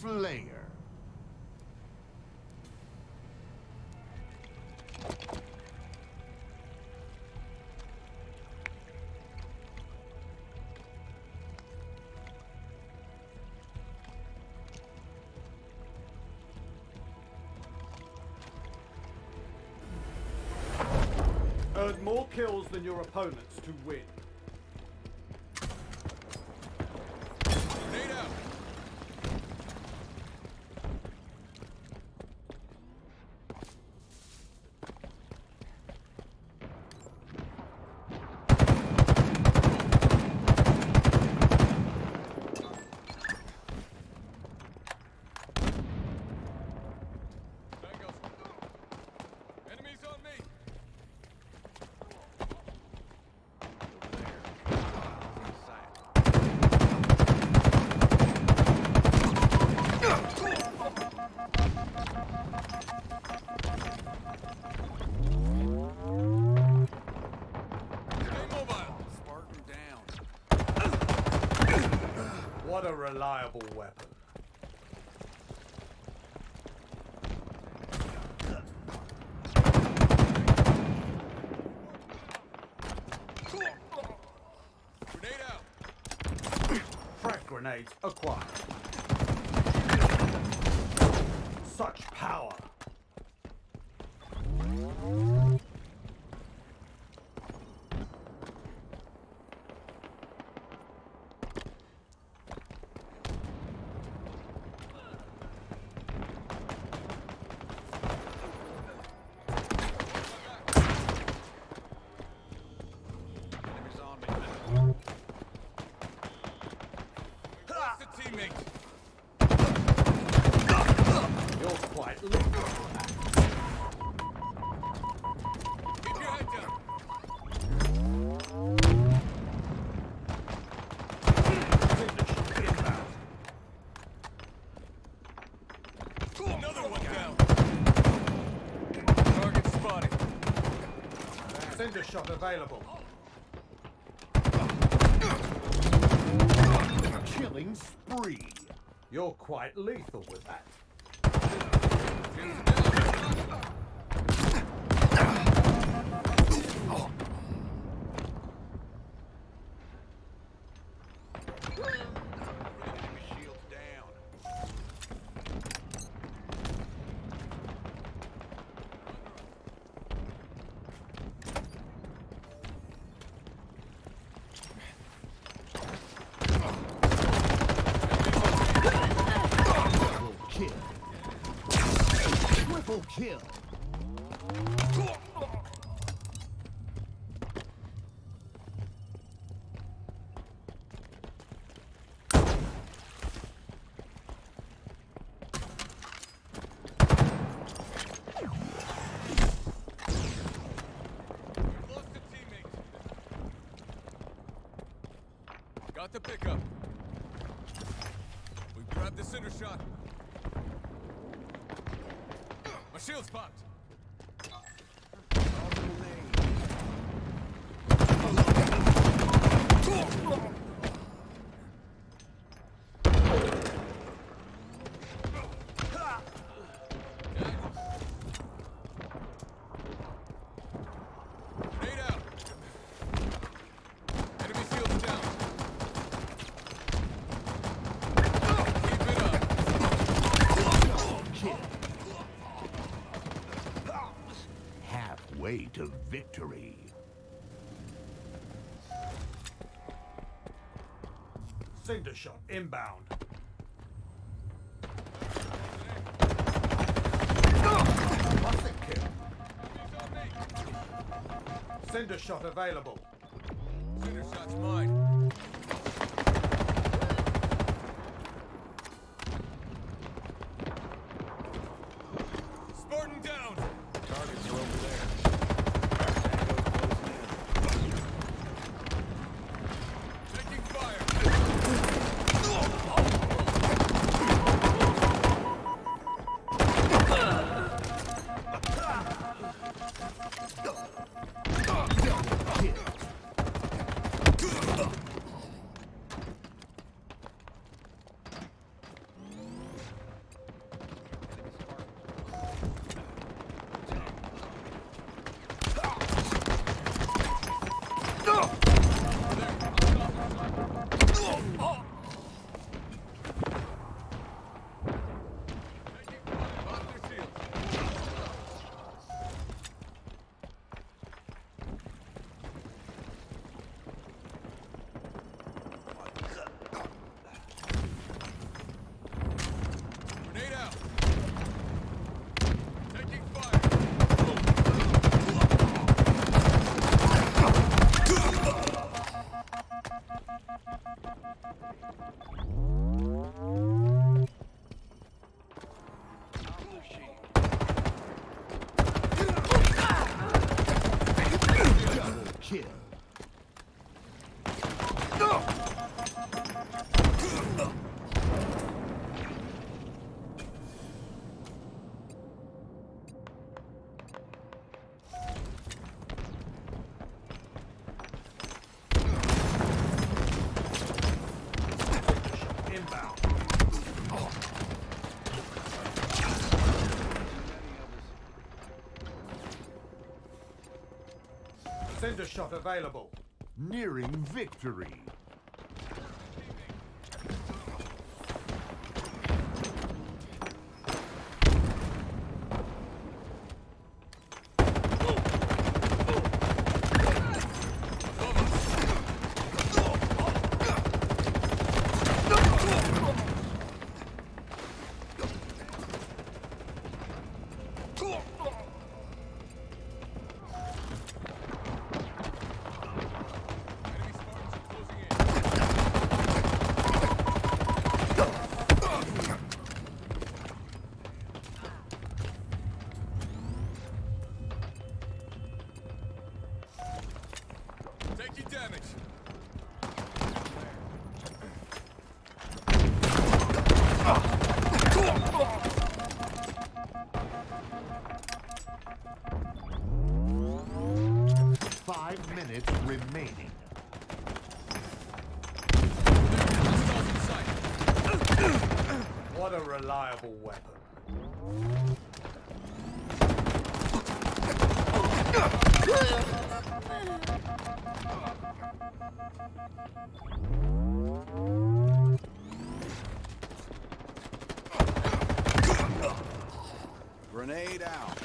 Slayer. Earn more kills than your opponents to win. Reliable weapon. Grenade out. Frag grenades acquired. Such power. Cinder shot available. Killing spree. You're quite lethal with that. Enemy shields down. Double kill. Triple kill. Got the pickup. We grabbed the cinder shot. My shield's popped. Grenade out. Enemy shield's down. Keep it up. Kill. Halfway to victory. Cinder shot inbound. Me. Cinder shot available. Cinder shot's mine. Cinder shot available. Nearing victory. Grenade out.